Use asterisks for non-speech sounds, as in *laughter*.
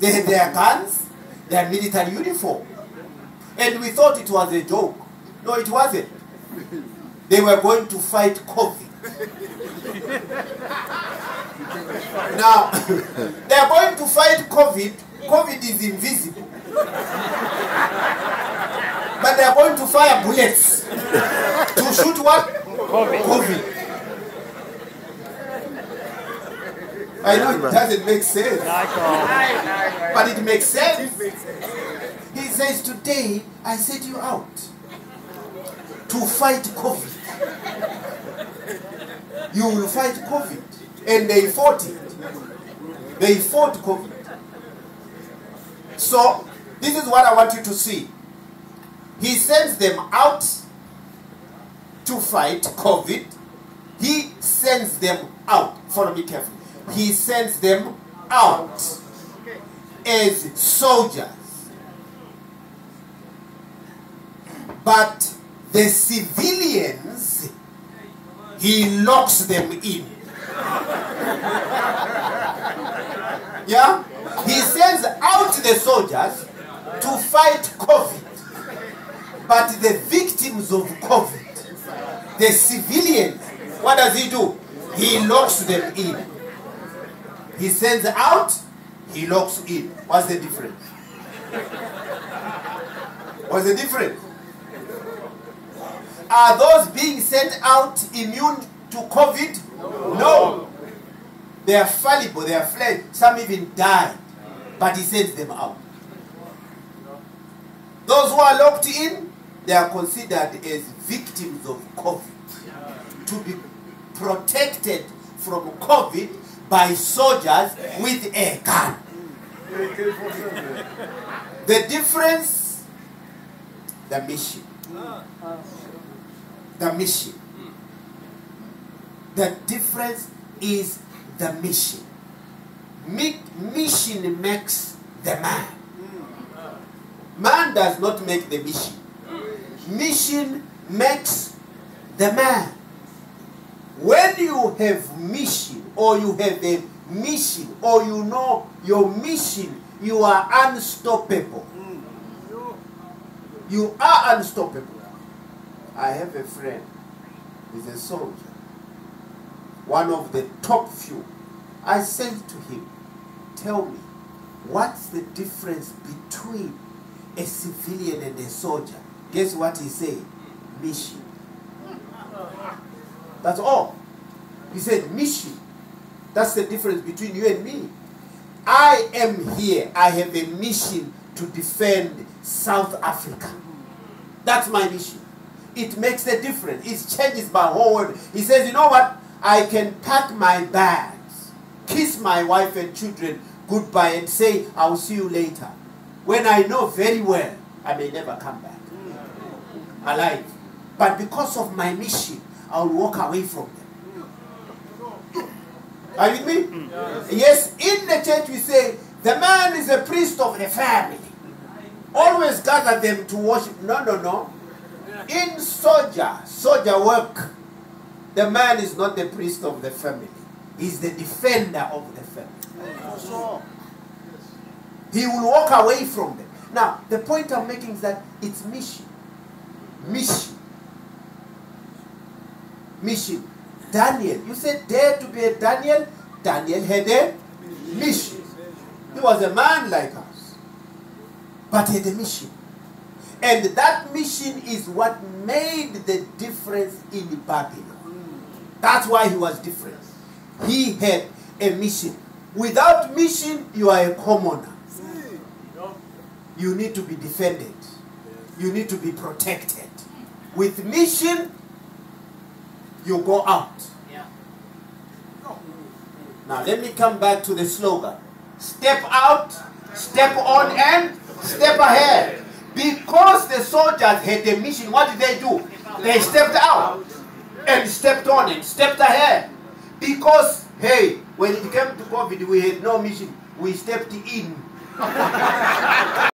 They had their guns, their military uniform. And we thought it was a joke. No, it wasn't. They were going to fight COVID. now, *laughs* they are going to fight COVID. COVID is invisible. But they are going to fire bullets to shoot what? COVID. COVID. I know it doesn't make sense, but it makes sense. He says, Today I set you out to fight COVID. You will fight COVID. And they fought it. They fought COVID. So, this is what I want you to see. He sends them out to fight COVID. He sends them out. Follow me carefully. He sends them out as soldiers. But the civilians, he locks them in. Yeah? He sends out the soldiers to fight COVID. But the victims of COVID, the civilians, what does he do? He locks them in. He sends out, he locks in. What's the difference? What's the difference? Are those being sent out immune to COVID? No. They are fallible, they are fled. Some even died. But he sends them out. Those who are locked in, they are considered as victims of COVID. To be protected from COVID by soldiers with a gun. The difference, the mission. The mission. The difference is the mission. Mission makes the man. Man does not make the mission. Mission makes the man. When you have mission or you have a mission or you know your mission, you are unstoppable. You are unstoppable. I have a friend, he's a soldier, one of the top few. I said to him, Tell me, what's the difference between a civilian and a soldier? Guess what he said? Mission. That's all. He said, Mission. That's the difference between you and me. I am here. I have a mission to defend South Africa. That's my mission. It makes a difference. It changes my whole world. He says, you know what? I can pack my bags, kiss my wife and children goodbye, and say, I'll see you later. When I know very well I may never come back alive. But because of my mission, I'll walk away from them. Are you with me? Yes, in the church we say, the man is a priest of the family. Always gather them to worship. No, no, no. In soldier, soldier work, the man is not the priest of the family. He's the defender of the family. He will walk away from them. Now, the point I'm making is that it's mission. Mission. Mission. Daniel, you said dare to be a Daniel. Daniel had a mission. He was a man like us, but he had a mission. And that mission is what made the difference in Babylon. That's why he was different. He had a mission. Without mission, you are a commoner. You need to be defended. You need to be protected. With mission, you go out. Now let me come back to the slogan. Step out, step on, and step ahead. Because the soldiers had a mission, what did they do? They stepped out and stepped on and stepped ahead. Because, hey, when it came to COVID, we had no mission. We stepped in. *laughs*